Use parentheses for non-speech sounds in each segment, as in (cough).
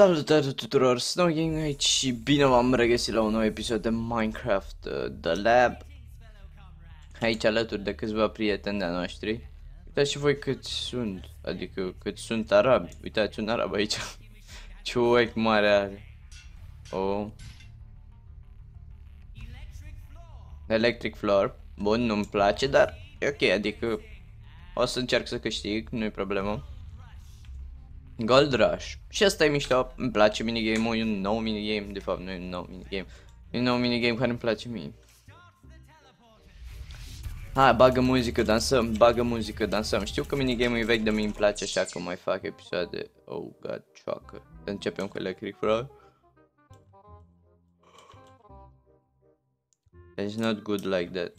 Salutare tuturor, Snow Gang aici și bine v-am regăsit la un nou episod de Minecraft uh, The Lab. Aici alături de câțiva prieteni de noștri. Uitați și voi cât sunt, adică cât sunt arabi. Uitați un arab aici. (laughs) Ce ochi mare are. Oh. Electric Floor. Bun, nu-mi place, dar e ok, adică O să încerc să câștig, nu-i problemă Gold Rush. Și asta e mișto, îmi place minigame-ul, e un nou minigame, de fapt nu e un nou minigame. E un nou minigame care îmi place mie. Hai, bagă muzică, dansăm, bagă muzică, dansăm. Știu că minigame-ul e vechi, dar mi îmi place așa că mai fac episoade. Oh god, cioacă. Începem cu Electric Floor. It's not good like that.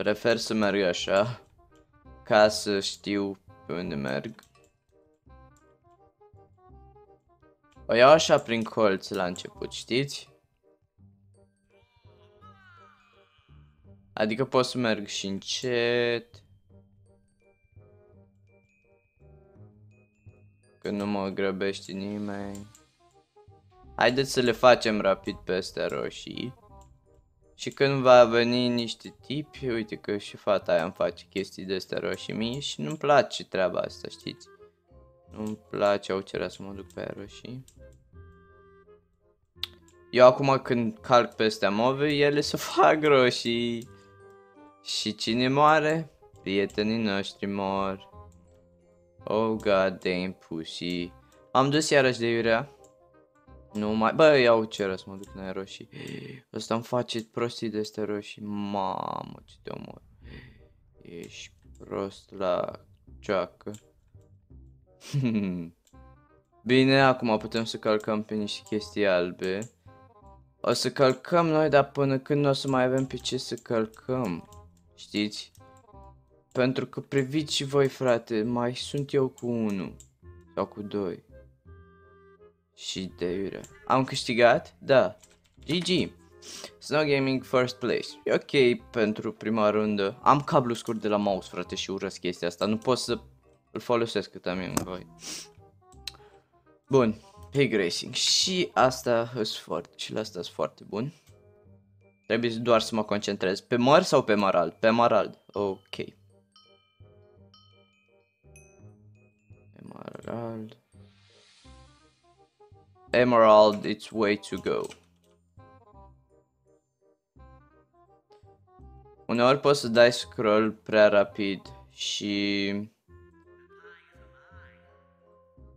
Prefer să merg așa ca să știu pe unde merg. O iau așa prin colț la început, știți? Adică pot să merg și încet. Că nu mă grăbește nimeni. Haideți să le facem rapid pe astea roșii. Și când va veni niște tipi, uite că și fata aia îmi face chestii de astea roșii mie și nu-mi place treaba asta, știți? Nu-mi place, au cerea să mă duc pe aia roșii. Eu acum când calc pe astea move, ele se (laughs) fac roșii. Și cine moare? Prietenii noștri mor. Oh god damn pussy. Am dus iarăși de iurea. Nu mai... Bă, iau ce să mă duc în roșii. Ăsta îmi face prostii de astea roșii. Mamă, ce te omor. Ești prost la ceacă. (laughs) Bine, acum putem să calcăm pe niște chestii albe. O să calcăm noi, dar până când nu o să mai avem pe ce să calcăm. Știți? Pentru că priviți și voi, frate, mai sunt eu cu unul. Sau cu doi și de iurea. Am câștigat? Da. GG. Snow Gaming first place. E ok pentru prima rundă. Am cablu scurt de la mouse, frate, și urăsc chestia asta. Nu pot să îl folosesc cât am eu nevoie. Bun. Pig Racing. Și asta îs foarte, și la asta sunt foarte bun. Trebuie doar să mă concentrez. Pe măr sau pe marald? Pe marald. Ok. Pe marald. Emerald, it's way to go. Uneori poți să dai scroll prea rapid și...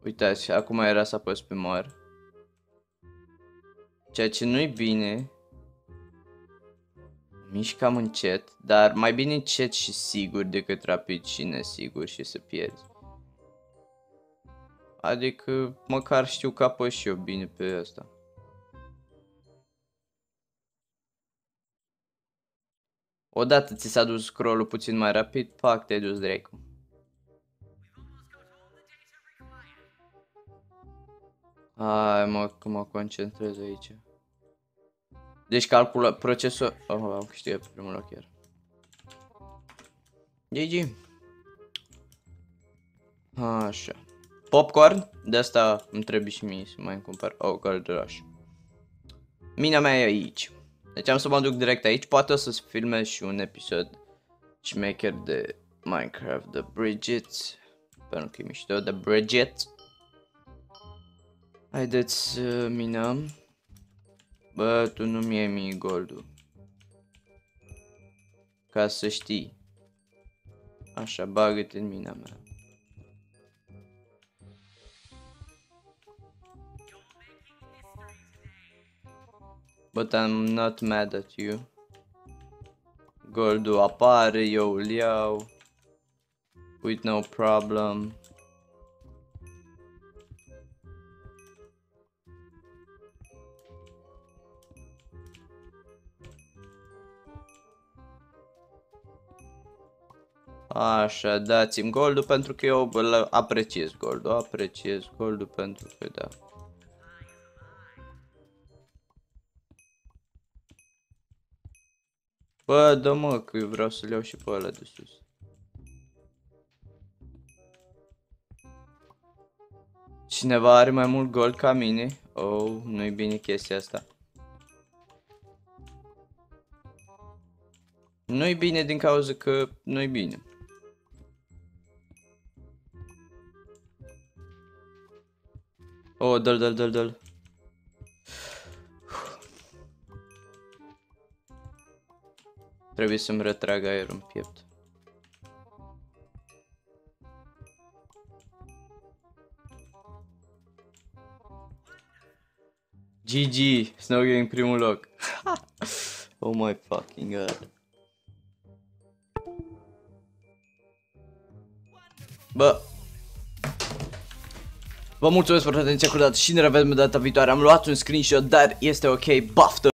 Uitați, acum era să apăs pe măr. Ceea ce nu-i bine. Mișcam încet, dar mai bine încet și sigur decât rapid și nesigur și să pierzi. Adică măcar știu că apăs și eu bine pe asta. Odată ți s-a dus scrollul puțin mai rapid, pac, te-ai dus dracu. Hai mă, că mă concentrez aici. Deci calculă procesul... Oh, am câștigat pe primul loc chiar. GG. Așa. Popcorn? De asta îmi trebuie și mie să mai cumpăr. Oh, Gold Rush. Mina mea e aici. Deci am să mă duc direct aici. Poate o să filmez și un episod șmecher de Minecraft The Bridget. Pentru că e mișto, The Bridget. Haideți să minăm. Bă, tu nu mi-ai mie goldul. Ca să știi. Așa, bagă-te în mina mea. But I'm not mad at you. Goldul apare, eu îl iau. With no problem. Așa, dați-mi goldul pentru că eu îl apreciez goldul, apreciez goldul pentru că da. Bă, dă mă, că eu vreau să le iau și pe alea de sus. Cineva are mai mult gold ca mine? Oh, nu-i bine chestia asta. Nu-i bine din cauza că nu-i bine. Oh, dă-l, dă-l, dă-l, dă-l. Trebuie să-mi retrag aerul în piept. GG, Snow Gang primul loc. (laughs) oh my fucking god. Bă. Vă mulțumesc pentru atenția acordată și ne revedem data viitoare. Am luat un screenshot, dar este ok. Baftă!